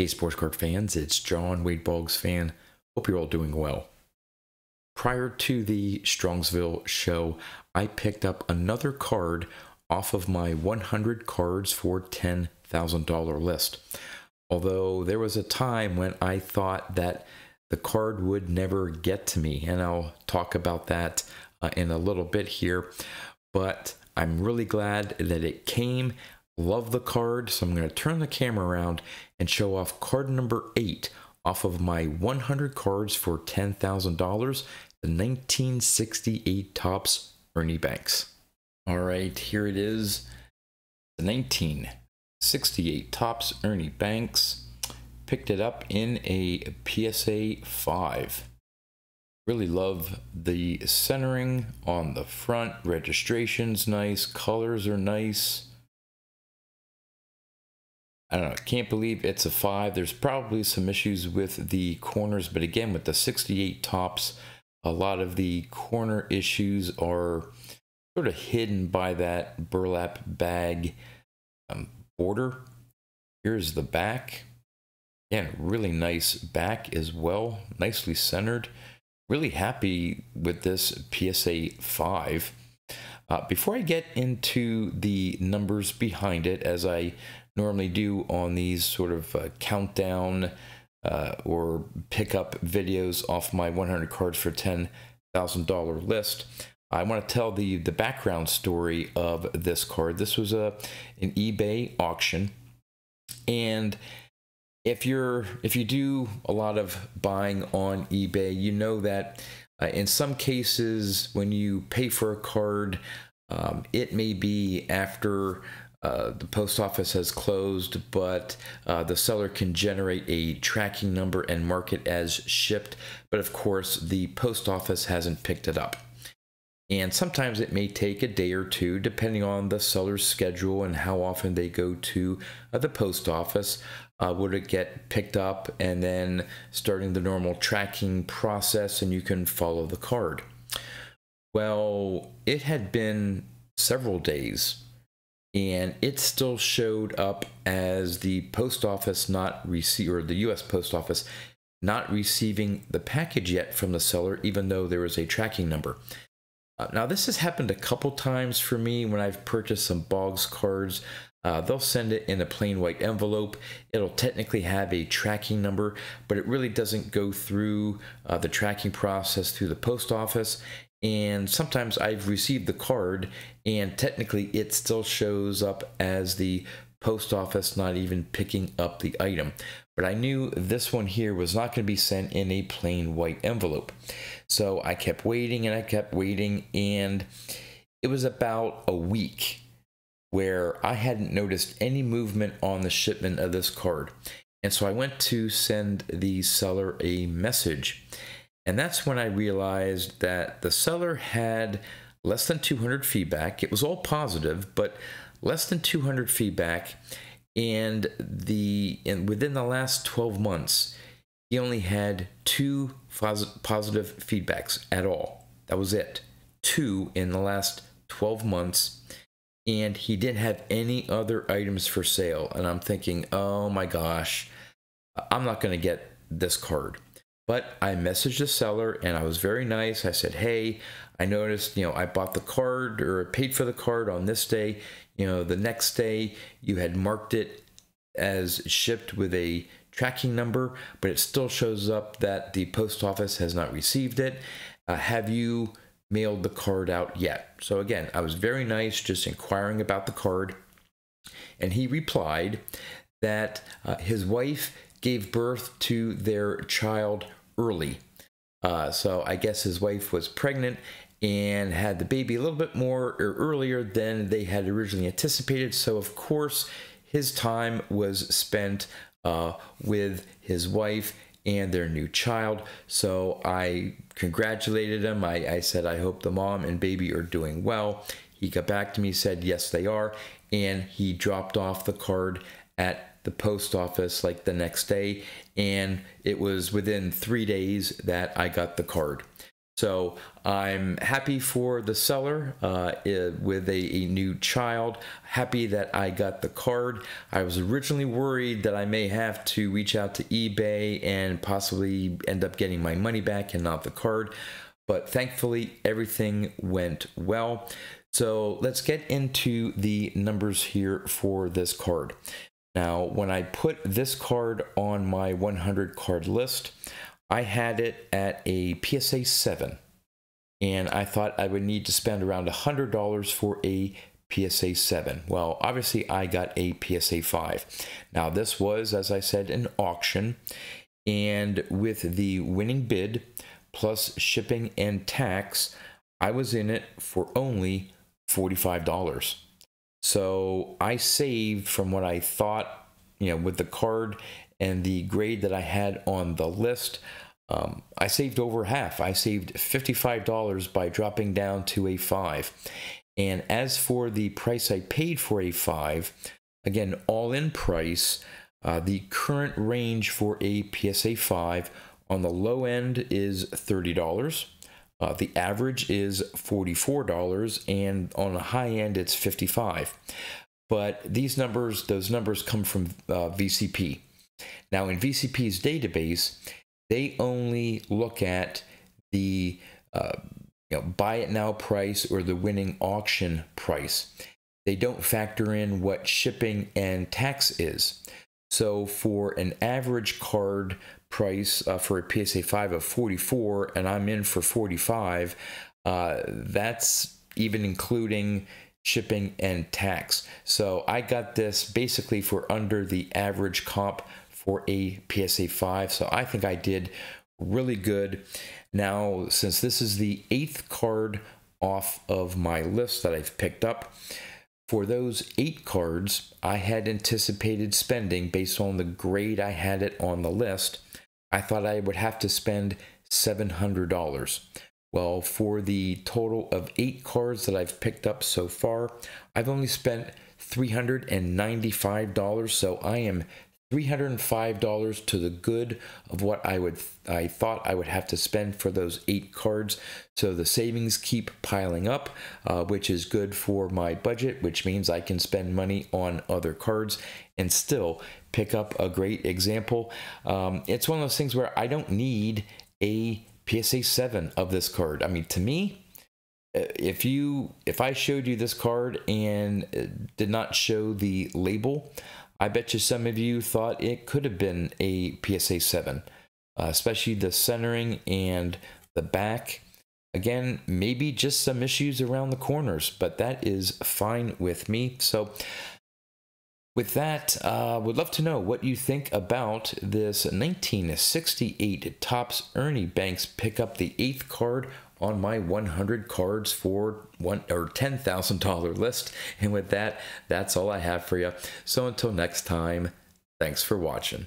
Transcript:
Hey, sports card fans, it's John Wade Boggs fan. Hope you're all doing well. Prior to the Strongsville show, I picked up another card off of my 100 cards for $10,000 list. Although there was a time when I thought that the card would never get to me, and I'll talk about that uh, in a little bit here. But I'm really glad that it came. Love the card, so I'm going to turn the camera around and show off card number eight off of my 100 cards for $10,000, the 1968 Topps Ernie Banks. All right, here it is, the 1968 Topps Ernie Banks. Picked it up in a PSA 5. Really love the centering on the front. Registration's nice. Colors are nice. I don't know. Can't believe it's a 5. There's probably some issues with the corners. But again, with the 68 Topps, a lot of the corner issues are sort of hidden by that burlap bag um, border. Here's the back. Again, really nice back as well. Nicely centered really happy with this PSA 5. Uh, before I get into the numbers behind it, as I normally do on these sort of uh, countdown uh, or pickup videos off my 100 cards for $10,000 list, I want to tell the, the background story of this card. This was a, an eBay auction, and if you're if you do a lot of buying on eBay, you know that uh, in some cases when you pay for a card, um, it may be after uh, the post office has closed, but uh, the seller can generate a tracking number and mark it as shipped. But of course, the post office hasn't picked it up. And sometimes it may take a day or two, depending on the seller's schedule and how often they go to uh, the post office. Uh, would it get picked up and then starting the normal tracking process and you can follow the card? Well, it had been several days and it still showed up as the post office not receive or the US post office not receiving the package yet from the seller even though there was a tracking number. Uh, now, this has happened a couple times for me when I've purchased some Boggs cards. Uh, they'll send it in a plain white envelope. It'll technically have a tracking number, but it really doesn't go through uh, the tracking process through the post office. And sometimes I've received the card, and technically it still shows up as the post office not even picking up the item. But I knew this one here was not going to be sent in a plain white envelope. So I kept waiting and I kept waiting, and it was about a week where I hadn't noticed any movement on the shipment of this card. And so I went to send the seller a message. And that's when I realized that the seller had less than 200 feedback. It was all positive, but less than 200 feedback. And the and within the last 12 months, he only had two positive feedbacks at all. That was it. Two in the last 12 months. And he didn't have any other items for sale. And I'm thinking, oh my gosh, I'm not going to get this card. But I messaged the seller and I was very nice. I said, hey, I noticed, you know, I bought the card or paid for the card on this day. You know, the next day you had marked it as shipped with a tracking number, but it still shows up that the post office has not received it. Uh, have you mailed the card out yet? So again, I was very nice, just inquiring about the card. And he replied that uh, his wife gave birth to their child early. Uh, so I guess his wife was pregnant and had the baby a little bit more or earlier than they had originally anticipated. So of course his time was spent uh, with his wife and their new child. So I congratulated him. I, I said, I hope the mom and baby are doing well. He got back to me, said, yes, they are. And he dropped off the card at the post office like the next day. And it was within three days that I got the card. So I'm happy for the seller uh, with a, a, new child. Happy that I got the card. I was originally worried that I may have to reach out to eBay and possibly end up getting my money back and not the card. But thankfully, everything went well. So let's get into the numbers here for this card. Now, when I put this card on my 100 card list, I had it at a PSA 7, and I thought I would need to spend around $100 for a PSA 7. Well, obviously, I got a PSA 5. Now, this was, as I said, an auction, and with the winning bid plus shipping and tax, I was in it for only $45. So I saved from what I thought, you know, with the card and the grade that I had on the list, um, I saved over half. I saved $55 by dropping down to a 5. And as for the price I paid for a 5, again, all in price, uh, the current range for a PSA 5 on the low end is $30. Uh, the average is $44, and on the high end, it's 55 But these numbers, those numbers come from uh, VCP. Now, in VCP's database, they only look at the uh, you know, buy it now price or the winning auction price. They don't factor in what shipping and tax is. So for an average card price uh, for a PSA 5 of 44 and I'm in for 45, uh, that's even including shipping and tax. So I got this basically for under the average comp for a PSA 5. So I think I did really good. Now, since this is the eighth card off of my list that I've picked up, for those eight cards, I had anticipated spending based on the grade I had it on the list. I thought I would have to spend $700. Well, for the total of eight cards that I've picked up so far, I've only spent $395. So I am $305 to the good of what I would I thought I would have to spend for those eight cards. So the savings keep piling up, uh, which is good for my budget, which means I can spend money on other cards and still pick up a great example. Um, it's one of those things where I don't need a PSA 7 of this card. I mean, to me, uh, if you if I showed you this card and uh, did not show the label, I bet you some of you thought it could have been a PSA 7, uh, especially the centering and the back. Again, maybe just some issues around the corners, but that is fine with me. So with that, uh, would love to know what you think about this 1968 Topps Ernie Banks pick up the eighth card on my 100 cards for one or $10,000 list. And with that, that's all I have for you. So until next time, thanks for watching.